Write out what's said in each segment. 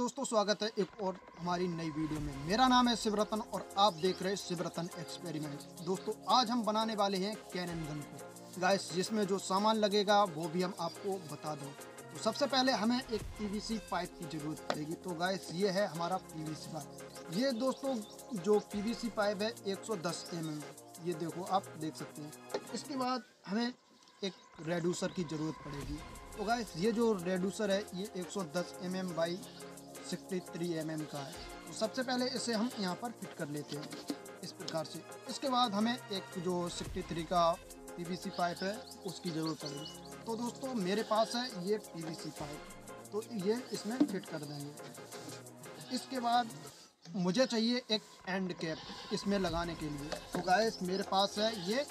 दोस्तों, स्वागत है एक और हमारी नई वीडियो में। मेरा नाम है शिवरतन और आप देख रहे हैं शिवरतन एक्सपेरिमेंट दोस्तों, आज हम बनाने वाले हैं कैनन गन को। गाइस जिसमें जो सामान लगेगा, वो भी हम आपको बता दें। तो सबसे पहले हमें एक पीवीसी पाइप की ज़रूरत पड़ेगी। तो गाइस ये है हमारा पीवीसी पाइप। ये दोस्तों, जो पीवीसी पाइप है, एक 110 mm ये देखो, आप देख सकते हैं। इसके बाद हमें एक रेड्यूसर की ज़रूरत पड़ेगी। तो गाइस ये जो रेड्यूसर है, ये 110 mm बाई 63 mm का है। तो सबसे पहले इसे हम यहाँ पर फिट कर लेते हैं इस प्रकार से। इसके बाद हमें एक जो 63 का पीवीसी पाइप है, उसकी ज़रूरत पड़ेगी। तो दोस्तों, मेरे पास है ये पीवीसी पाइप। तो ये इसमें फिट कर देंगे। इसके बाद मुझे चाहिए एक एंड कैप इसमें लगाने के लिए। तो गाइस मेरे पास है ये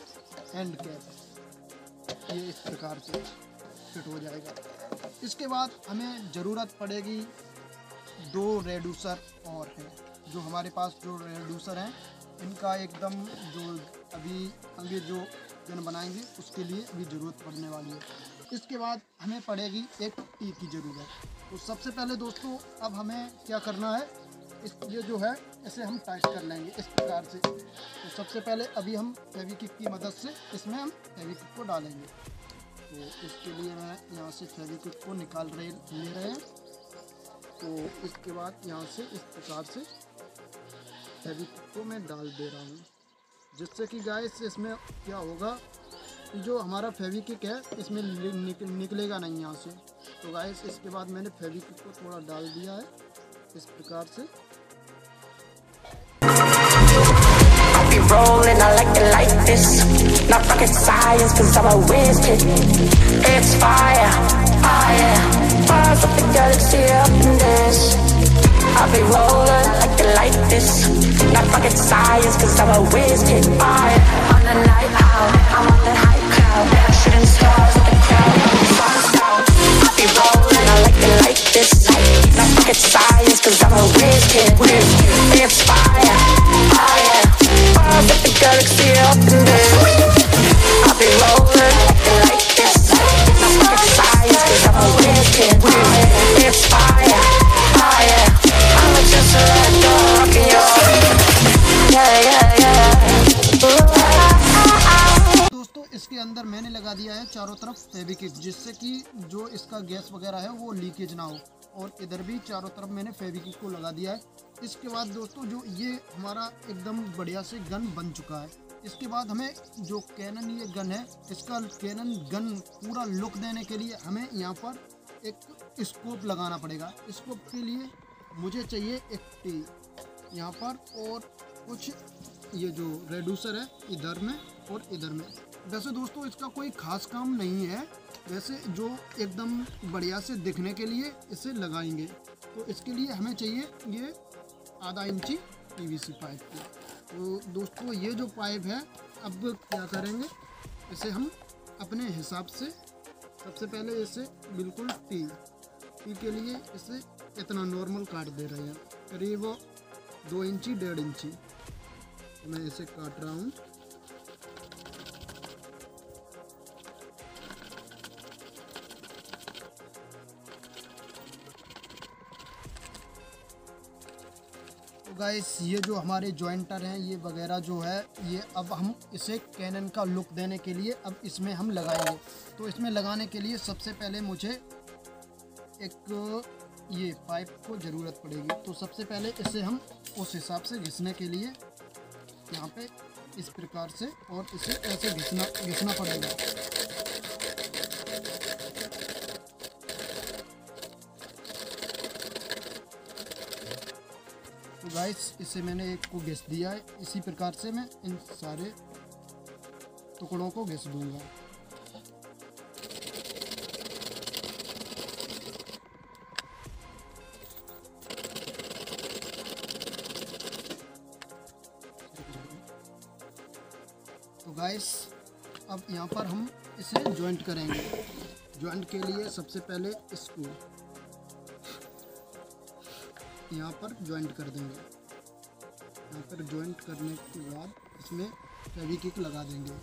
एंड कैप। ये इस प्रकार से फिट हो जाएगा। इसके बाद हमें ज़रूरत पड़ेगी दो रेड्यूसर और हैं, जो हमारे पास जो रेड्यूसर हैं, इनका एकदम जो अभी आगे जो गन बनाएँगे, उसके लिए भी ज़रूरत पड़ने वाली है। इसके बाद हमें पड़ेगी एक टी की ज़रूरत। तो सबसे पहले दोस्तों, अब हमें क्या करना है? इस ये जो है, इसे हम टाइट कर लेंगे इस प्रकार से। तो सबसे पहले अभी हम फेविकिक की मदद से इसमें हम फेविकिक को डालेंगे। तो इसके लिए मैं यहाँ से फेविकिक को निकाल रहे, ले रहे हैं। तो इसके बाद यहाँ से इस प्रकार से फेविकिक को मैं डाल दे रहा हूँ। जिससे कि गाय से इसमें क्या होगा जो हमारा फेविकिक है इसमें निक, निकलेगा नहीं यहाँ से। तो गाय इसके बाद मैंने फेविकिक को थोड़ा डाल दिया है इस प्रकार से। Rolling, I like it like this. Not rocket science, cause I'm a whiz kid. It's fire, fire. Bars of the galaxy up in this. I'll be rolling like it like this. Not rocket science, cause I'm a whiz kid. Fire. On the night out, I'm on that high cloud. Shooting stars at the crowd, I'm song scout. I'll be rolling, I like it like this. Not rocket science, cause I'm a whiz kid. It's fire, fire. Bars of the galaxy up in this. इसके अंदर मैंने लगा दिया है चारों तरफ़ फेविकिक जिससे कि जो इसका गैस वगैरह है वो लीकेज ना हो। और इधर भी चारों तरफ़ मैंने फेविकिक को लगा दिया है। इसके बाद दोस्तों, जो ये हमारा एकदम बढ़िया से गन बन चुका है। इसके बाद हमें जो कैनन ये गन है, इसका कैनन गन पूरा लुक देने के लिए हमें यहाँ पर एक स्कोप लगाना पड़ेगा। स्कोप के लिए मुझे चाहिए एक टी यहाँ पर और कुछ ये जो रेड्यूसर है, इधर में और इधर में। वैसे दोस्तों, इसका कोई खास काम नहीं है। वैसे जो एकदम बढ़िया से दिखने के लिए इसे लगाएँगे। तो इसके लिए हमें चाहिए ये आधा इंची पीवीसी पाइप की। तो दोस्तों, ये जो पाइप है, अब क्या करेंगे? इसे हम अपने हिसाब से, सबसे पहले इसे बिल्कुल टी टी के लिए इसे इतना नॉर्मल काट दे रहे हैं। करीब दो इंची, डेढ़ इंची। मैं इसे काट रहा हूँ। गाइस ये जो हमारे जॉइंटर हैं, ये वगैरह जो है, ये अब हम इसे कैनन का लुक देने के लिए अब इसमें हम लगाएँगे। तो इसमें लगाने के लिए सबसे पहले मुझे एक, ये पाइप को ज़रूरत पड़ेगी। तो सबसे पहले इसे हम उस हिसाब से घिसने के लिए यहाँ पे इस प्रकार से और इसे ऐसे घिसना घिसना पड़ेगा। गाइस इसे मैंने एक को घिस दिया है। इसी प्रकार से मैं इन सारे टुकड़ों को घिस दूँगा। तो गाइस अब यहाँ पर हम इसे जॉइंट करेंगे। जॉइंट के लिए सबसे पहले इसको यहाँ पर ज्वाइंट कर देंगे। यहाँ पर ज्वाइंट करने के बाद इसमें फेविकिक लगा देंगे।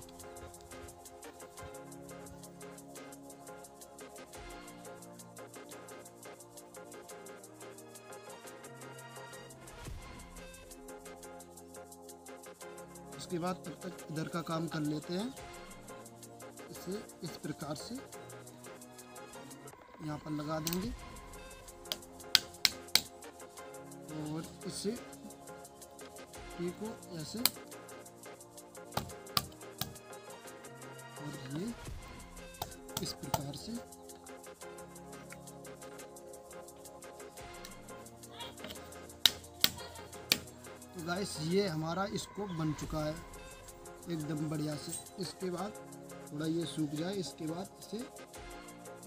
उसके बाद तब तक इधर का काम कर लेते हैं। इसे इस प्रकार से यहाँ पर लगा देंगे। और इसे टी को ऐसे और ये इस प्रकार से। तो गाइस ये हमारा स्कोप बन चुका है। एकदम बढ़िया से। इसके बाद थोड़ा ये सूख जाए, इसके बाद इसे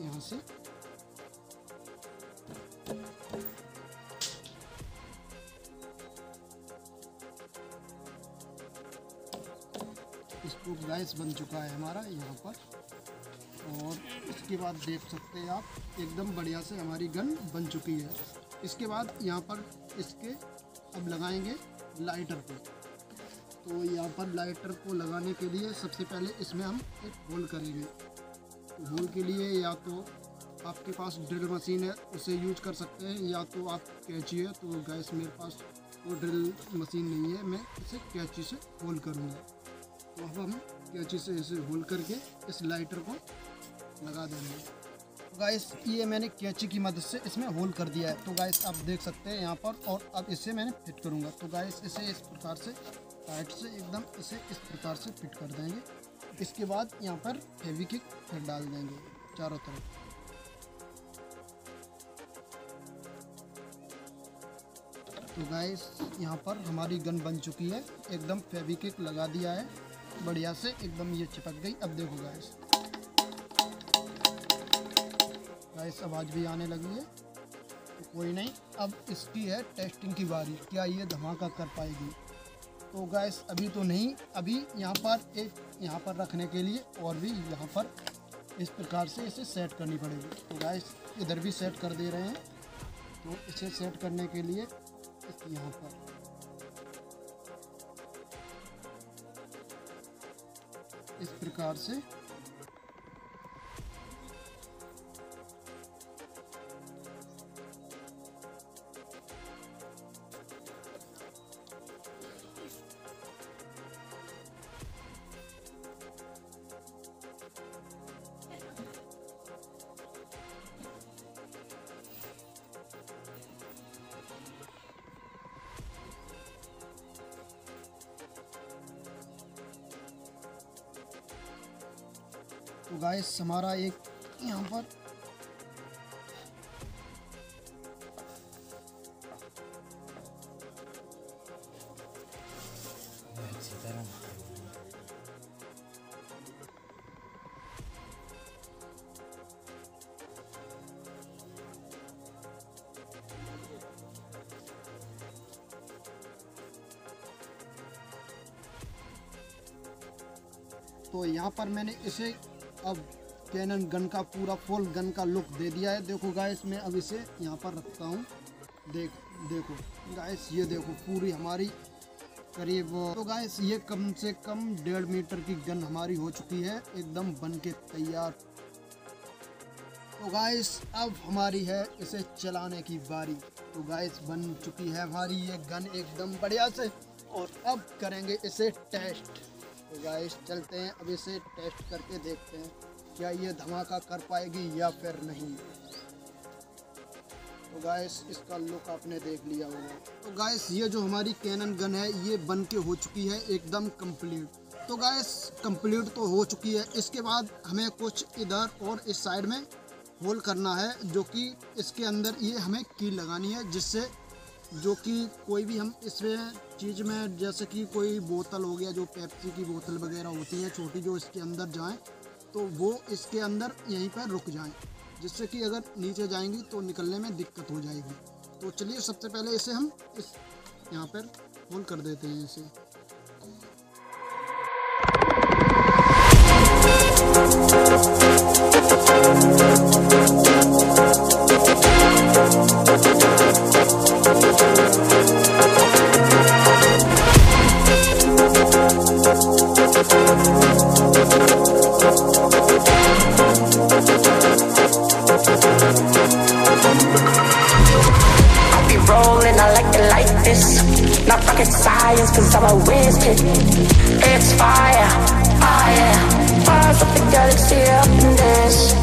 यहाँ से स्कोप गैस बन चुका है हमारा यहाँ पर। और इसके बाद देख सकते हैं आप, एकदम बढ़िया से हमारी गन बन चुकी है। इसके बाद यहाँ पर इसके अब लगाएँगे लाइटर को। तो यहाँ पर लाइटर को लगाने के लिए सबसे पहले इसमें हम एक होल करेंगे। होल के लिए या तो आपके पास ड्रिल मशीन है, उसे यूज़ कर सकते हैं, या तो आप कैची है तो गैस मेरे पास वो ड्रिल मशीन नहीं है, मैं इसे कैची से होल करूँगा। तो अब हम कैची से इसे होल करके इस लाइटर को लगा देंगे। गाइस ये मैंने कैची की मदद से इसमें होल कर दिया है। तो गाइस आप देख सकते हैं यहाँ पर और अब इसे मैंने फिट करूँगा। तो गाइस इसे इस प्रकार से टाइट से एकदम इसे इस प्रकार से फिट कर देंगे। इसके बाद यहाँ पर फेविकिक फिर डाल देंगे चारों तरफ़। तो गाइस यहाँ पर हमारी गन बन चुकी है। एकदम फेविकिक लगा दिया है। बढ़िया से एकदम ये चिपक गई। अब देखो गाइस गाइस आवाज़ भी आने लगी है। कोई नहीं, अब इसकी है टेस्टिंग की बारी। क्या ये धमाका कर पाएगी? तो गैस अभी तो नहीं, अभी यहाँ पर एक, यहाँ पर रखने के लिए और भी यहाँ पर इस प्रकार से इसे सेट करनी पड़ेगी। तो गैस इधर भी सेट कर दे रहे हैं। तो इसे सेट करने के लिए यहाँ पर इस प्रकार से तो गाइस हमारा एक यहाँ पर तो यहाँ पर मैंने इसे अब कैनन गन का पूरा फुल गन का लुक दे दिया है। देखो गाइस मैं अब इसे यहाँ पर रखता हूँ। देख, देखो गाइस ये देखो, पूरी हमारी करीब तो गाइस ये कम से कम डेढ़ मीटर की गन हमारी हो चुकी है, एकदम बन के तैयार। तो गाइस अब हमारी है इसे चलाने की बारी। तो गाइस बन चुकी है हमारी ये गन एकदम बढ़िया से। और अब करेंगे इसे टेस्ट तो गाइस चलते हैं, अब इसे टेस्ट करके देखते हैं, क्या ये धमाका कर पाएगी या फिर नहीं। तो गाइस इसका लुक आपने देख लिया होगा। तो गाइस ये जो हमारी कैनन गन है, ये बन के हो चुकी है एकदम कंप्लीट तो गाइस कंप्लीट तो हो चुकी है। इसके बाद हमें कुछ इधर और इस साइड में होल करना है, जो कि इसके अंदर ये हमें की लगानी है, जिससे जो कि कोई भी हम इसमें चीज़ में, जैसे कि कोई बोतल हो गया, जो पेप्सी की बोतल वगैरह होती है, छोटी जो इसके अंदर जाएँ तो वो इसके अंदर यहीं पर रुक जाएँ, जिससे कि अगर नीचे जाएँगी तो निकलने में दिक्कत हो जाएगी। तो चलिए सबसे पहले इसे हम इस यहाँ पर होल कर देते हैं इसे। I be rolling, I like it like this. Not rocket science, cause I'm a whiz kid. It's fire, fire. Bars of the galaxy up in this.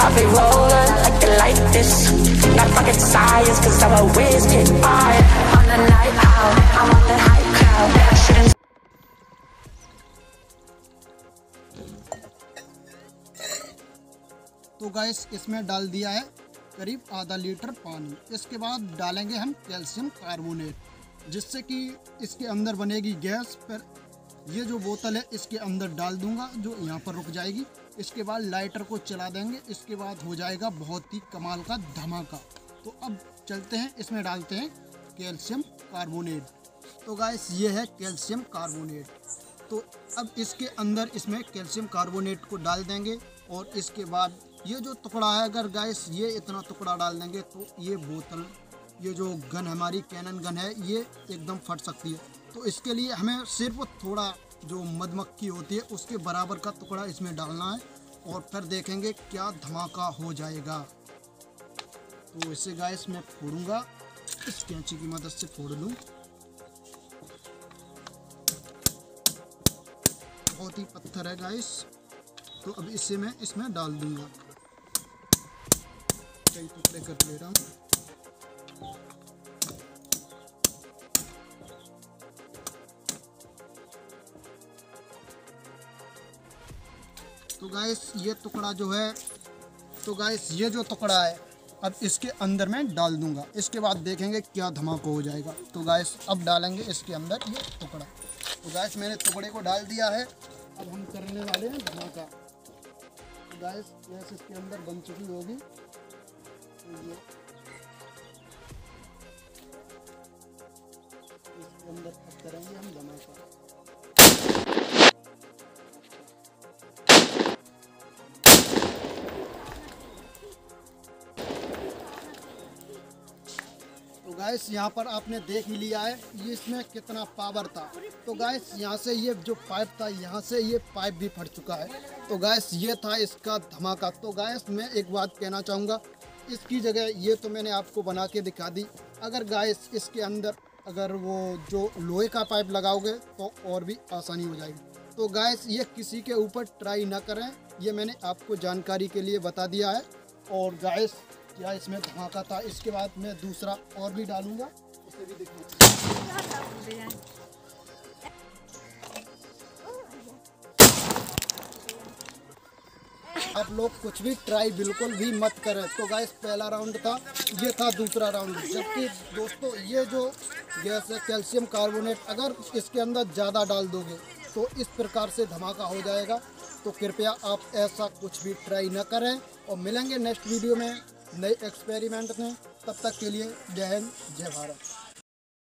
I'll be rolling I like you like this. Not rocket science, cause I'm a whiz kid. Fire. On the night out, I'm on the high cloud. I shouldn't तो gas इसमें डाल दिया है करीब आधा litre पानी। इसके बाद डालेंगे हम कैल्शियम कार्बोनेट, जिससे कि इसके अंदर बनेगी गैस। पर ये जो बोतल है, इसके अंदर डाल दूँगा, जो यहाँ पर रुक जाएगी। इसके बाद लाइटर को चला देंगे। इसके बाद हो जाएगा बहुत ही कमाल का धमाका। तो अब चलते हैं, इसमें डालते हैं कैल्शियम कार्बोनेट। तो गैस ये है कैल्शियम कार्बोनेट। तो अब इसके अंदर इसमें कैल्शियम कार्बोनेट को डाल देंगे और इसके बाद ये जो टुकड़ा है, अगर गैस ये इतना टुकड़ा डाल देंगे तो ये बोतल, ये जो गन हमारी कैनन गन है, ये एकदम फट सकती है। तो इसके लिए हमें सिर्फ़ थोड़ा जो मधमक्खी होती है, उसके बराबर का टुकड़ा इसमें डालना है और फिर देखेंगे क्या धमाका हो जाएगा। तो इसे गैस मैं फोड़ूँगा। इस कैंची की मदद से फोड़ लूँ। बहुत ही पत्थर है गाइस तो अब इसे मैं इसमें डाल दूँगा। कई टुकड़े कर ले रहा हूँ तो गाइस ये टुकड़ा जो है तो गाइस ये जो टुकड़ा है, अब इसके अंदर मैं डाल दूँगा। इसके बाद देखेंगे क्या धमाका हो जाएगा। तो गाइस अब डालेंगे इसके अंदर ये टुकड़ा। तो गैस मैंने टुकड़े को डाल दिया है। अब हम करने वाले हैं धमाका। तो गैस गैस इसके अंदर बन चुकी होगी। ये इसके अंदर अब करेंगे हम धमाका तो गैस यहाँ पर आपने देख ही लिया है, ये इसमें कितना पावर था। तो गैस यहाँ से ये जो पाइप था, यहाँ से ये पाइप भी फट चुका है। तो गैस ये था इसका धमाका। तो गैस मैं एक बात कहना चाहूँगा इसकी जगह ये तो मैंने आपको बना के दिखा दी। अगर गाय इसके अंदर अगर वो जो लोहे का पाइप लगाओगे तो और भी आसानी हो जाएगी। तो गैस ये किसी के ऊपर ट्राई ना करें। ये मैंने आपको जानकारी के लिए बता दिया है। और गाय क्या इसमें धमाका था? इसके बाद मैं दूसरा और भी डालूँगा। उसे भी दिखाऊँगा आप लोग कुछ भी ट्राई बिल्कुल भी मत करें। तो गैस पहला राउंड था, ये था दूसरा राउंड जबकि दोस्तों, ये जो गैस है, कैल्शियम कार्बोनेट, अगर इसके अंदर ज़्यादा डाल दोगे तो इस प्रकार से धमाका हो जाएगा। तो कृपया आप ऐसा कुछ भी ट्राई न करें और मिलेंगे नेक्स्ट वीडियो में नए एक्सपेरिमेंट में। तब तक के लिए जय हिंद, जय भारत।